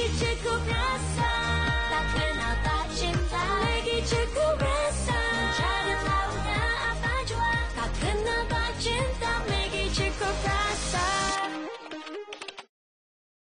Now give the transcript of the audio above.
you to go down.